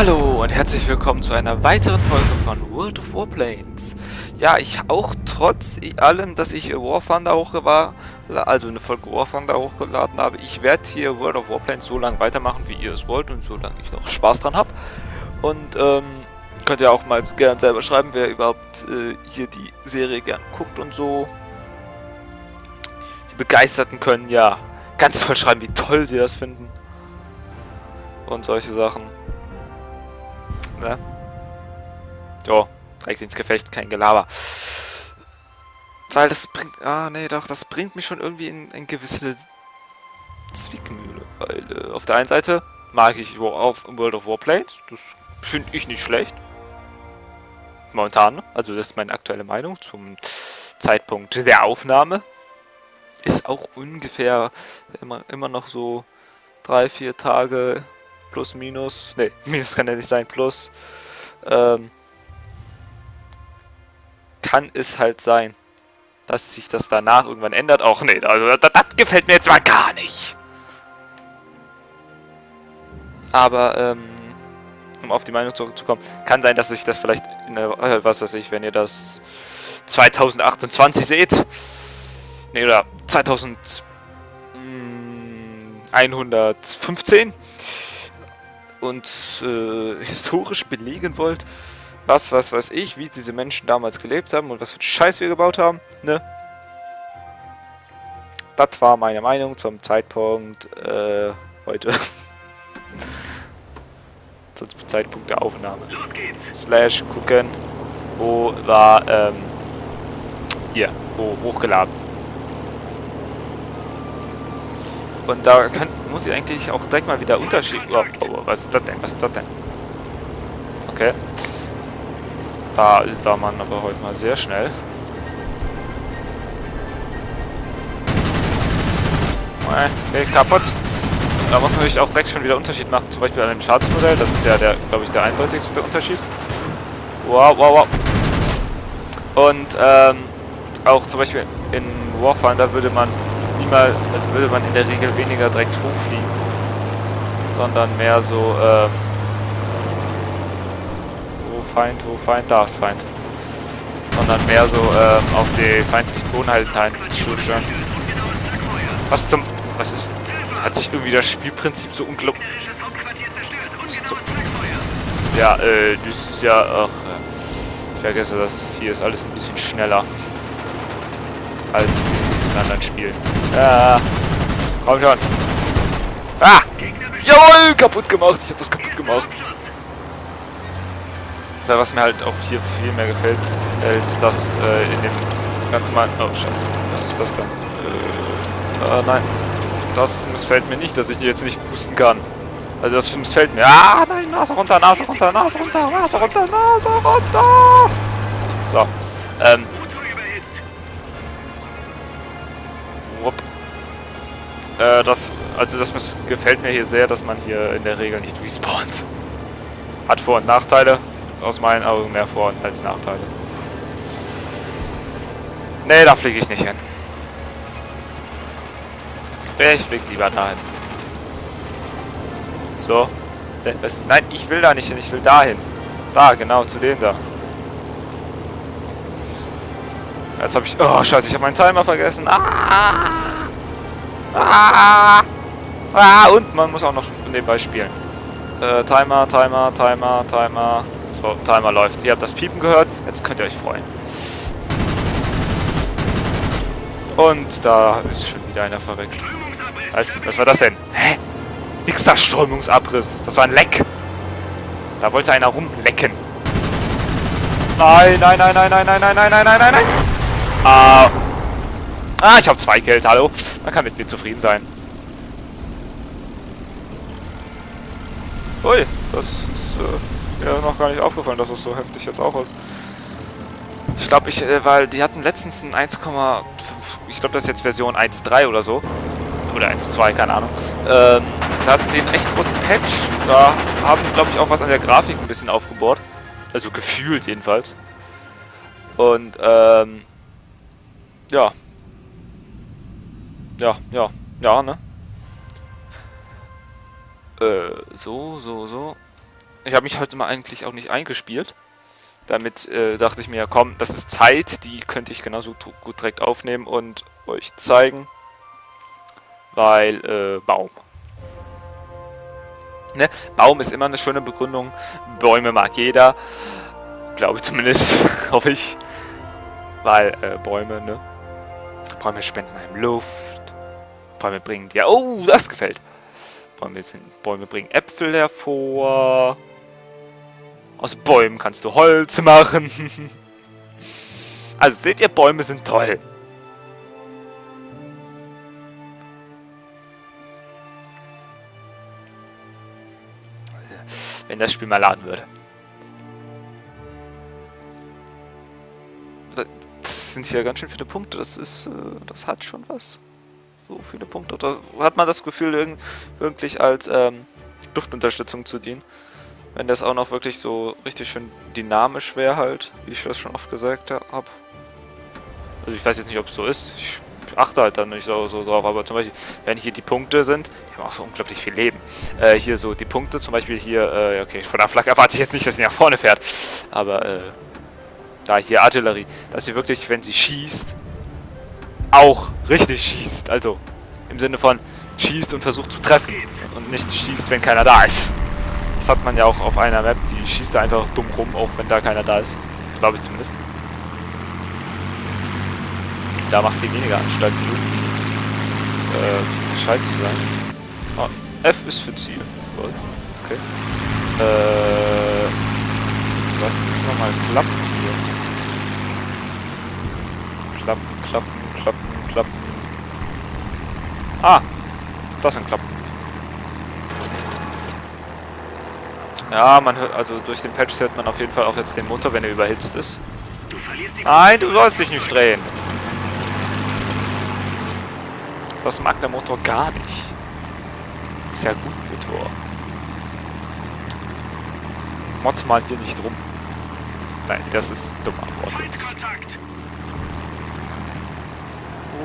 Hallo und herzlich willkommen zu einer weiteren Folge von World of Warplanes. Ja, ich auch trotz allem, dass ich War Thunder hochgeladen, also eine Folge War Thunder hochgeladen habe, ich werde hier World of Warplanes so lange weitermachen, wie ihr es wollt und solange ich noch Spaß dran habe. Und ähm, könnt ihr auch mal gern selber schreiben, wer überhaupt äh, hier die Serie gern guckt und so. Die Begeisterten können ja ganz toll schreiben, wie toll sie das finden. Und solche Sachen. Ne? Jo, direkt ins Gefecht, kein Gelaber. Weil das bringt... Ah, nee, doch, das bringt mich schon irgendwie in eine gewisse Zwickmühle. Weil äh, auf der einen Seite mag ich World of Warplanes. Das finde ich nicht schlecht. Momentan. Also das ist meine aktuelle Meinung zum Zeitpunkt der Aufnahme. Ist auch ungefähr immer, immer noch so drei, vier Tage plus minus. Ne, minus kann ja nicht sein, plus. Ähm, kann es halt sein, dass sich das danach irgendwann ändert. Auch ne, also, das, das gefällt mir jetzt mal gar nicht. Aber, ähm, um auf die Meinung zurückzukommen, kann sein, dass sich das vielleicht in äh, was weiß ich, wenn ihr das 2028 seht, ne, oder 2115 und äh, historisch belegen wollt, was, was weiß ich, wie diese Menschen damals gelebt haben und was für Scheiß wir gebaut haben, ne? Das war meine Meinung zum Zeitpunkt äh, heute. zum Zeitpunkt der Aufnahme. Slash gucken, wo war, ähm, hier, wo hochgeladen. Und da kann, muss ich eigentlich auch direkt mal wieder Unterschied... Oh, oh, was ist das denn? Was ist das denn? Okay. Da war man aber heute mal sehr schnell. Okay, kaputt. Da muss man natürlich auch direkt schon wieder Unterschied machen, zum Beispiel an dem Schadensmodell. Das ist ja der, glaube ich, der eindeutigste Unterschied. Wow, wow, wow. Und ähm, auch zum Beispiel in Warfinder würde man niemals, also würde man in der Regel weniger direkt hochfliegen, sondern mehr so, ähm, wo Feind, wo Feind, da ist Feind. Sondern mehr so ähm, auf die feindlichen Bodenhalten zuschauen. Was zum, was ist, hat sich irgendwie das Spielprinzip so unglaublich... Ja, äh, das ist ja, ach, äh, ich vergesse, das hier ist alles ein bisschen schneller als in anderen Spielen. Ja, komm schon. Ah! Jawohl, kaputt gemacht. Ich habe was kaputt gemacht. Ja, was mir halt auch hier viel mehr gefällt, ist das äh, in dem ganz normalen... Oh, scheiße. Was ist das dann? Äh, äh, nein. Das missfällt mir nicht, dass ich jetzt nicht boosten kann. Also das missfällt mir. Ah, nein, Nase runter, Nase runter, Nase runter, Nase runter, Nase runter. So. Ähm, Äh, das, also das gefällt mir hier sehr, dass man hier in der Regel nicht respawnt. Hat Vor- und Nachteile. Aus meinen Augen mehr Vor- als Nachteile. Nee, da fliege ich nicht hin. Ich fliege lieber dahin. So. Das, nein, ich will da nicht hin, ich will dahin. Da, genau, zu dem da. Jetzt habe ich... Oh, scheiße, ich habe meinen Timer vergessen. Ah! Ah! Ah! Und man muss auch noch nebenbei spielen. Äh, Timer, Timer, Timer, Timer. So, Timer läuft. Ihr habt das Piepen gehört. Jetzt könnt ihr euch freuen. Und da ist schon wieder einer verreckt. Was, was war das denn? Hä? Nix da Strömungsabriss. Das war ein Leck. Da wollte einer rumlecken. Nein, nein, nein, nein, nein, nein, nein, nein, nein, nein, nein, nein. Ah. Ah, ich habe zwei Kills, hallo. Man kann mit mir zufrieden sein. Ui, das ist äh, mir noch gar nicht aufgefallen, dass es so heftig jetzt auch ist. Ich glaube, ich, äh, weil die hatten letztens ein 1,5, ich glaube, das ist jetzt Version 1.3 oder so. Oder 1.2, keine Ahnung. Ähm, da hatten die einen echt großen Patch. Da haben, glaube ich, auch was an der Grafik ein bisschen aufgebohrt. Also gefühlt jedenfalls. Und, ähm, ja, ja, ja, ja, ne? Äh, so, so, so. ich habe mich heute mal eigentlich auch nicht eingespielt. Damit äh, dachte ich mir, komm, das ist Zeit, die könnte ich genauso gut direkt aufnehmen und euch zeigen. Weil, äh, Baum. Ne? Baum ist immer eine schöne Begründung. Bäume mag jeder. Glaube ich zumindest, hoffe ich. Weil, äh, Bäume, ne? Bäume spenden einem Luft. Bäume bringen dir... Oh, das gefällt. Bäume, sind, Bäume bringen Äpfel hervor. Aus Bäumen kannst du Holz machen. also seht ihr, Bäume sind toll. Wenn das Spiel mal laden würde. Das sind hier ganz schön viele Punkte. Das ist, äh, das hat schon was. So viele Punkte. Da hat man das Gefühl, wirklich als ähm, Luftunterstützung zu dienen. Wenn das auch noch wirklich so richtig schön dynamisch wäre halt, wie ich das schon oft gesagt habe. Also ich weiß jetzt nicht, ob es so ist. Ich achte halt dann nicht so, so drauf, aber zum Beispiel, wenn hier die Punkte sind, die haben auch so unglaublich viel Leben. Äh, hier so die Punkte, zum Beispiel hier, äh, okay, von der Flagge erwarte ich jetzt nicht, dass sie nach vorne fährt. Aber, äh, da hier Artillerie, dass sie wirklich, wenn sie schießt, auch richtig schießt. Also, im Sinne von schießt und versucht zu treffen und nicht schießt, wenn keiner da ist. Das hat man ja auch auf einer Map, die schießt da einfach dumm rum, auch wenn da keiner da ist. Glaube ich zumindest. Da macht die weniger Anstalt wie du. Äh, Bescheid zu sein. Oh, F ist für Ziel. Okay. Äh, was nochmal Klappen hier? Klappen, Klappen, Klappen. Ah! Das sind Klappen. Ja, man hört, also durch den Patch hört man auf jeden Fall auch jetzt den Motor, wenn er überhitzt ist. Nein, du sollst dich nicht drehen. Das mag der Motor gar nicht. Ist ja gut, Motor. Mod mal hier nicht rum. Nein, das ist dummer Wortwitz.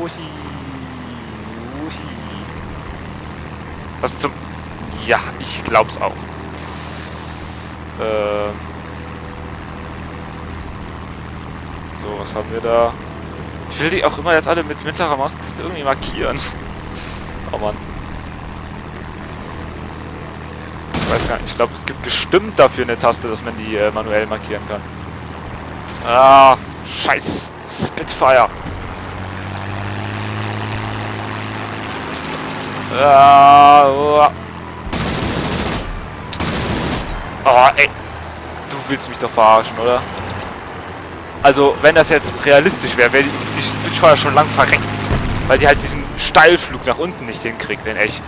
Uhi. Uhi. Was zum... Ja, ich glaub's auch. Ähm so, was haben wir da? Ich will die auch immer jetzt alle mit mittlerer Maustaste irgendwie markieren. oh Mann. Ich weiß gar nicht. Ich glaube, es gibt bestimmt dafür eine Taste, dass man die äh, manuell markieren kann. Ah, scheiß Spitfire. Ah, oh. Ey. Du willst mich doch verarschen, oder? Also, wenn das jetzt realistisch wäre, wäre die, Spitfire schon lang verreckt. Weil die halt diesen Steilflug nach unten nicht hinkriegt, in echt.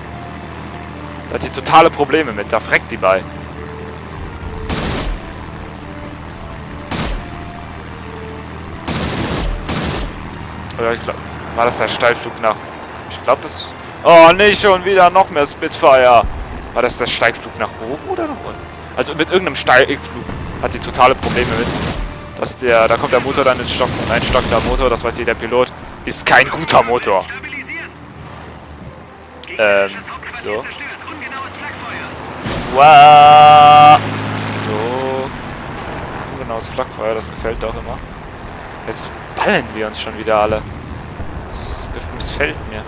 Da hat sie totale Probleme mit, da freckt die bei. Oder ich glaube, war das der Steilflug nach... Ich glaube, das... Oh, nicht schon wieder noch mehr Spitfire. War das der Steilflug nach oben oder nach unten? Also mit irgendeinem Steilflug hat sie totale Probleme mit. Dass der, da kommt der Motor dann ins Stock. Und ein stockender Motor, das weiß jeder Pilot, ist kein guter Motor. Ähm, so. Wow. So. Ungenaues Flakfeuer, das gefällt doch immer. Jetzt ballen wir uns schon wieder alle. Das missfällt mir.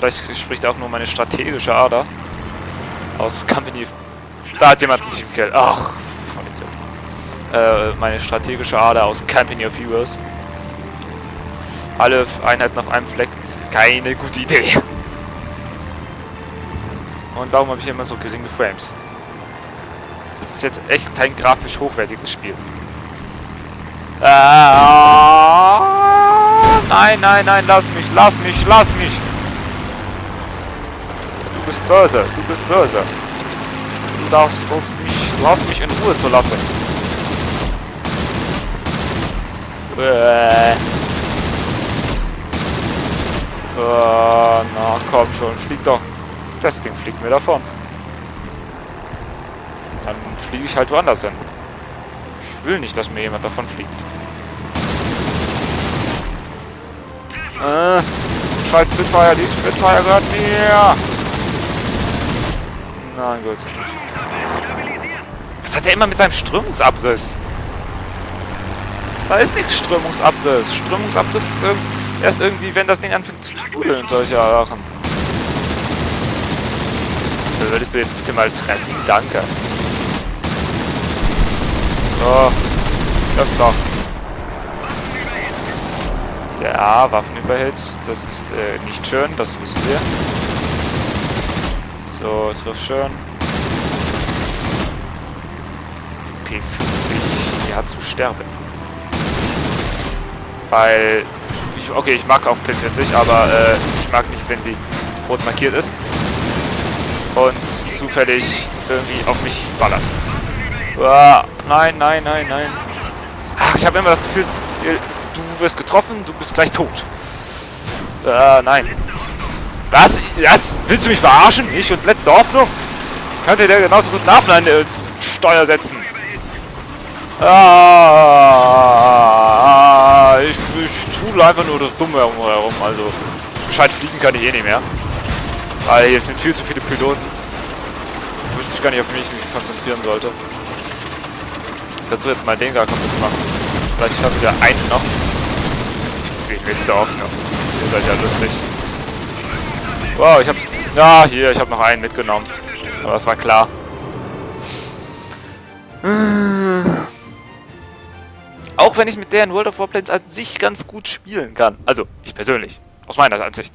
Vielleicht spricht auch nur meine strategische Ader aus Company da hat jemand ein Team Teamkill. Ach, äh, meine strategische Ader aus Company of Heroes. Alle Einheiten auf einem Fleck ist keine gute Idee. Und warum habe ich immer so geringe Frames? Das ist jetzt echt kein grafisch hochwertiges Spiel. Ah, nein, nein, nein, lass mich, lass mich, lass mich. Du bist böse, du bist böse darfst sonst mich, du hast mich in Ruhe zu lassen. Äh. Uh, na komm schon, flieg doch. Das Ding fliegt mir davon. Dann fliege ich halt woanders hin. Ich will nicht, dass mir jemand davon fliegt. Äh, scheiß Spitfire, die Spitfire gehört mir. Nein, gut. Was hat er immer mit seinem Strömungsabriss? Da ist nichts Strömungsabriss. Strömungsabriss ist erst irgendwie, wenn das Ding anfängt zu trudeln und solche Sachen. Würdest du jetzt bitte mal treffen? Danke. So. Das doch. Ja, Waffen überhältst. Das ist äh, nicht schön, das wissen wir. So, triff schön. Die P40, die hat zu sterben. Weil, ich, okay, ich mag auch P40, aber äh, ich mag nicht, wenn sie rot markiert ist und zufällig irgendwie auf mich ballert. Uah, nein, nein, nein, nein. Ach, ich habe immer das Gefühl, du wirst getroffen, du bist gleich tot. Äh, nein. Was? Was? Willst du mich verarschen? Ich und letzte Hoffnung? Könnte der genauso gut Nachflein als Steuer setzen. Ah, ich, ich tue einfach nur das Dumme herum. Also, Bescheid fliegen kann ich eh nicht mehr. Weil hier sind viel zu viele Piloten. Ich wüsste gar nicht, auf mich mich konzentrieren sollte. Ich versuche jetzt mal den gar kaputt zu machen. Vielleicht schaffe ich ja einen noch. Den willst du auch noch. Ihr seid ja lustig. Wow, ich hab's... Ja, hier, ich habe noch einen mitgenommen. Aber das war klar. Auch wenn ich mit der in World of Warplanes an sich ganz gut spielen kann. Also, ich persönlich. Aus meiner Ansicht.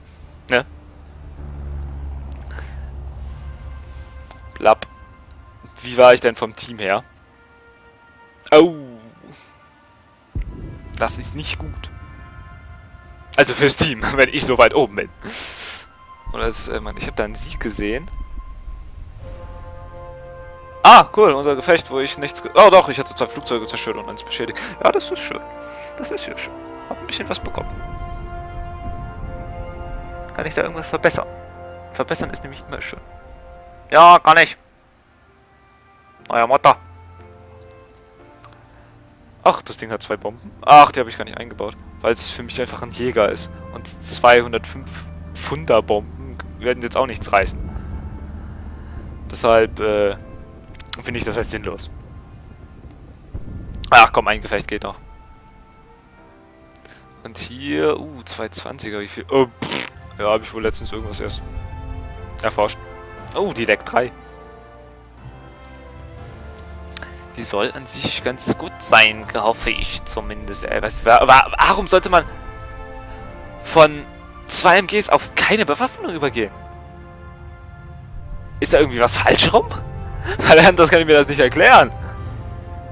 Ne? Blapp. Wie war ich denn vom Team her? Oh. Das ist nicht gut. Also fürs Team, wenn ich so weit oben bin. Oder ist, äh, ich habe da einen Sieg gesehen. Ah, cool, unser Gefecht, wo ich nichts... Oh doch, ich hatte zwei Flugzeuge zerstört und eins beschädigt. Ja, das ist schön. Das ist ja schön. Hab ein bisschen was bekommen. Kann ich da irgendwas verbessern? Verbessern ist nämlich immer schön. Ja, kann ich. Neuer Motor. Ach, das Ding hat zwei Bomben. Ach, die habe ich gar nicht eingebaut. Weil es für mich einfach ein Jäger ist. Und 205 Pfunder Bomben werden jetzt auch nichts reißen. Deshalb, äh, finde ich das halt sinnlos. Ach komm, ein Gefecht geht noch. Und hier, uh, 220er, wie viel? Oh, pff. Ja, habe ich wohl letztens irgendwas erst erforscht. Oh, die Deck 3. Die soll an sich ganz gut sein, hoffe ich zumindest. Ey, was, warum sollte man von 2 MGs auf keine Bewaffnung übergehen? Ist da irgendwie was falsch rum? Weil das kann ich mir das nicht erklären.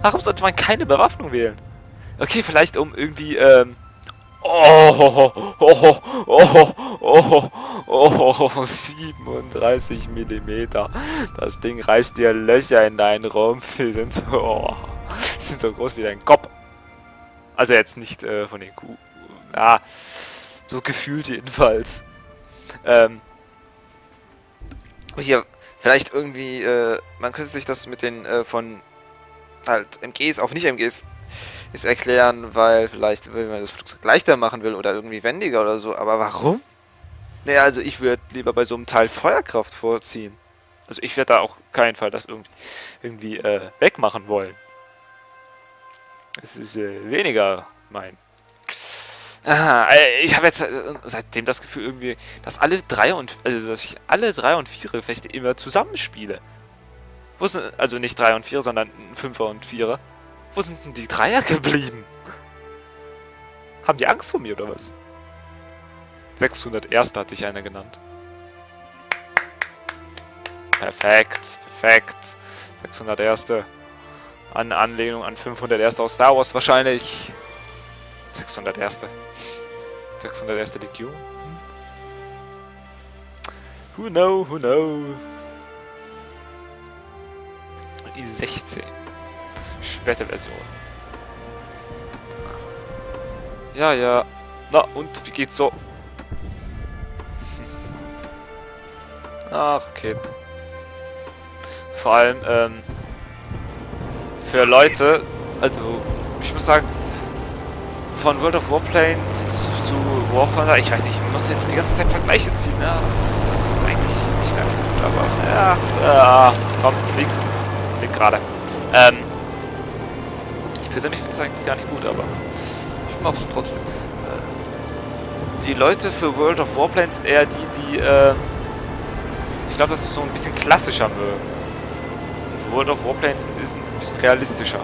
Warum sollte man keine Bewaffnung wählen? Okay, vielleicht um irgendwie, ähm, Oh, oh, oh, oh, oh, oh, oh, 37 Millimeter. Das Ding reißt dir Löcher in deinen Rumpf. Die sind so, oh, sind so groß wie dein Kopf. Also jetzt nicht äh, von den Kuh. Ja, so gefühlt jedenfalls. Ähm, hier, vielleicht irgendwie, äh, man könnte sich das mit den äh, von halt MGs auf Nicht-MGs ist erklären, weil vielleicht, wenn man das Flugzeug leichter machen will oder irgendwie wendiger oder so. Aber warum? Naja, also ich würde lieber bei so einem Teil Feuerkraft vorziehen. Also ich werde da auch keinen Fall das irgendwie, irgendwie äh, wegmachen wollen. Es ist äh, weniger mein. Aha, äh, ich habe jetzt äh, seitdem das Gefühl irgendwie, dass alle drei und also dass ich alle drei und vier Gefechte immer zusammenspiele. Also nicht drei und vier, sondern fünfer und vierer. Wo sind denn die Dreier geblieben? Haben die Angst vor mir oder was? 601. hat sich einer genannt. Perfekt, perfekt. 601. An Anlehnung an 501. aus Star Wars wahrscheinlich. 601. 601. Legion. Hm? Who know, who know. Die 16 späte Version. Ja, ja. Na, und wie geht's so? Ach, okay. Vor allem, ähm, für Leute, also, ich muss sagen, von World of Warplane zu, War Thunder, ich weiß nicht, ich muss jetzt die ganze Zeit Vergleiche ziehen, ne? Das, das ist eigentlich nicht nicht gut, aber, ja, ja komm, flieg, flieg gerade. Ähm, ich persönlich finde es eigentlich gar nicht gut, aber ich mache es trotzdem. Äh, die Leute für World of Warplanes sind eher die, die, äh, ich glaube, das so ein bisschen klassischer mögen. World of Warplanes ist ein bisschen realistischer.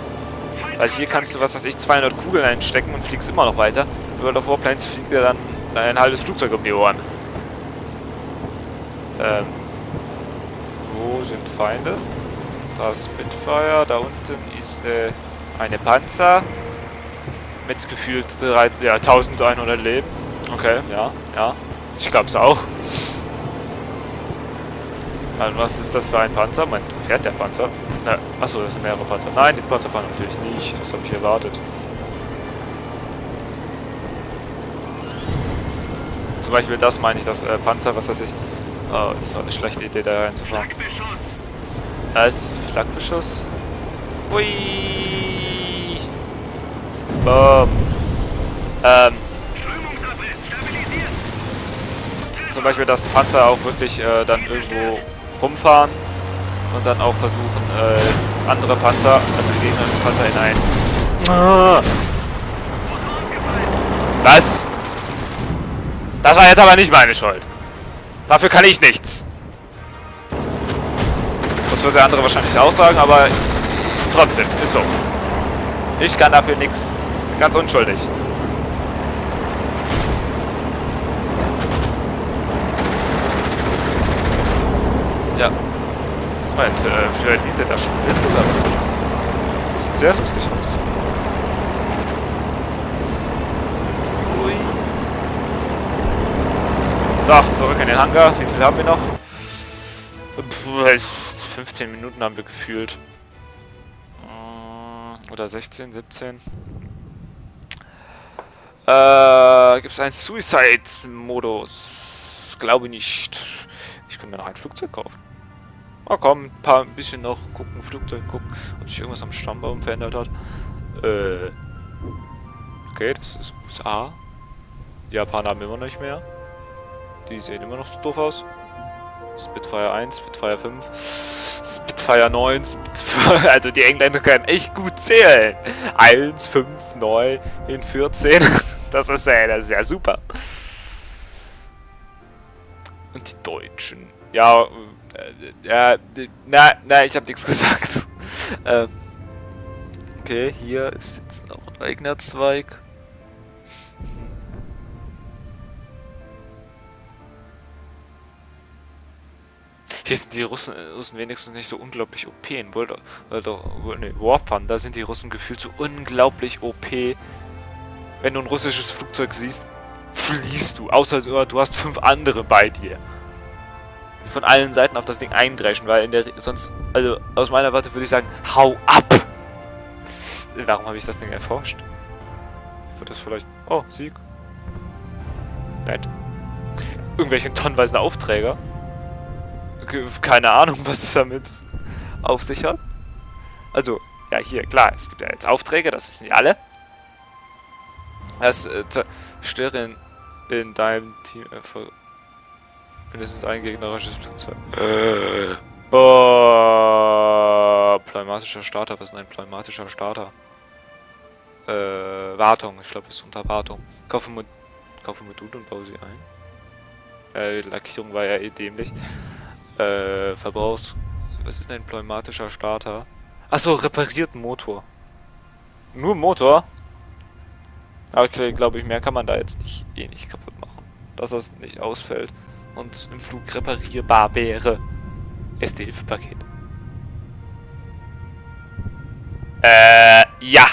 Weil hier kannst du, was weiß ich, 200 Kugeln einstecken und fliegst immer noch weiter. World of Warplanes fliegt dir dann ein halbes Flugzeug um die Ohren. Ähm, wo sind Feinde? Da ist Spitfire, da unten ist äh, eine Panzer mit gefühlt drei, ja, 1100 Leben. Okay, ja, ja. Ich glaub's auch. Also was ist das für ein Panzer? Mein, fährt der Panzer? Na, achso, das sind mehrere Panzer. Nein, die Panzer fahren natürlich nicht. Was habe ich erwartet? Zum Beispiel das meine ich, das äh, Panzer, was weiß ich. Oh, das war eine schlechte Idee, da reinzufahren. Da ist Flagbeschuss. Hui! Boom. Ähm. Zum Beispiel, dass Panzer auch wirklich äh, dann irgendwo rumfahren und dann auch versuchen, äh, andere Panzer, also die gegnerischen Panzer hinein. Ah. Was? Das war jetzt aber nicht meine Schuld. Dafür kann ich nichts. Das wird der andere wahrscheinlich auch sagen, aber trotzdem, ist so. Ich kann dafür nichts. Ganz unschuldig. Ja. Moment, äh, verliert er das Sprint oder was ist das? Das sieht sehr lustig aus. Ui. So, zurück in den Hangar. Wie viel haben wir noch? 15 Minuten haben wir gefühlt. Äh, oder 16, 17. Äh, gibt es einen Suicide-Modus? Glaube nicht. Ich könnte mir noch ein Flugzeug kaufen. Oh komm, ein paar ein bisschen noch gucken, Flugzeug gucken, ob sich irgendwas am Stammbaum verändert hat. Äh. Okay, das ist USA. Die Japaner haben immer noch nicht mehr. Die sehen immer noch so doof aus. Spitfire 1, Spitfire 5, Spitfire 9, Spitfire, also die Engländer können echt gut zählen. 1, 5, 9, 14. Das ist ja, das ist ja super. Und die Deutschen. Ja, ja, na, na, ich habe nichts gesagt. ähm, okay, hier ist jetzt noch ein eigener Zweig. Hier sind die Russen, Russen wenigstens nicht so unglaublich OP. In World, World nee, War Thunder sind die Russen gefühlt so unglaublich OP. Wenn du ein russisches Flugzeug siehst, fließt du. Außer du hast fünf andere bei dir von allen Seiten auf das Ding eindreschen, weil in der sonst, also aus meiner Warte würde ich sagen, hau ab! Warum habe ich das Ding erforscht? Wird das vielleicht... Oh, Sieg. Nett. Irgendwelchen tonnenweisen Aufträger. Keine Ahnung, was es damit auf sich hat. Also, ja, hier, klar, es gibt ja jetzt Aufträge, das wissen die alle. Das äh, zerstöre in, in deinem Team... Äh, Mindestens ein gegnerisches Flugzeug. Äh. Oh, pneumatischer Starter. Was ist denn ein pneumatischer Starter? Äh, Wartung. Ich glaube, es ist unter Wartung. Kaufe, Mod kaufe Module und baue sie ein. Äh, Lackierung war ja eh dämlich. Äh, Verbrauchs... Was ist denn ein pneumatischer Starter? Achso, repariert Motor. Nur Motor? Aber okay, glaube ich, mehr kann man da jetzt nicht eh nicht kaputt machen. Dass das nicht ausfällt und im Flug reparierbar wäre. SD-Hilfepaket. Äh, ja.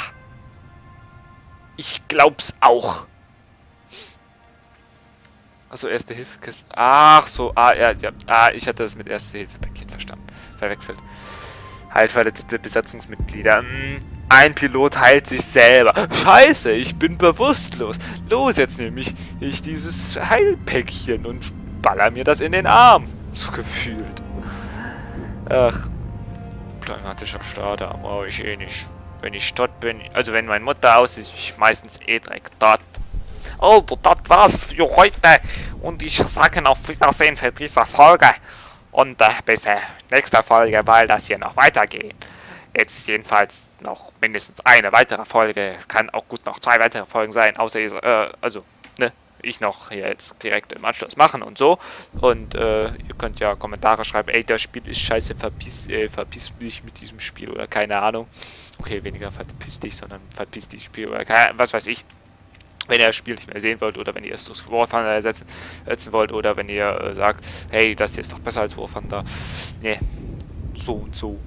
Ich glaub's auch. Also erste Hilfekiste. Ach so, ah, ja, ja. Ah, ich hatte das mit erste Hilfepaket verstanden. Verwechselt. Halt verletzte Besatzungsmitglieder. Hm, ein Pilot heilt sich selber. Scheiße, ich bin bewusstlos. Los, jetzt nehme ich, ich dieses Heilpäckchen und baller mir das in den Arm. So gefühlt. Ach. Pneumatischer Starter brauche ich eh nicht. Wenn ich dort bin, also wenn meine Mutter aus ist, ich meistens eh direkt dort. Also, das war's für heute. Und ich sage noch Wiedersehen für diese Folge. Und äh, bis äh, nächste Folge, weil das hier noch weitergeht. jetzt jedenfalls noch mindestens eine weitere Folge. Kann auch gut noch zwei weitere Folgen sein, außer äh, also, ne, ich noch hier jetzt direkt im Anschluss machen und so. Und äh, ihr könnt ja Kommentare schreiben, ey, das Spiel ist scheiße, verpiss, äh, verpiss mich mit diesem Spiel oder keine Ahnung. Okay, weniger verpiss dich, sondern verpiss dich Spiel oder keine, was weiß ich. Wenn ihr das Spiel nicht mehr sehen wollt oder wenn ihr es durch War Thunder ersetzen, ersetzen wollt oder wenn ihr äh, sagt, hey, das hier ist doch besser als War Thunder. Ne, so und so.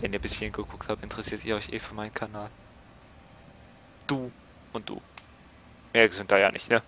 Wenn ihr bis hierhin geguckt habt, interessiert ihr euch eh für meinen Kanal. Du und du. Mehr sind da ja nicht, ne?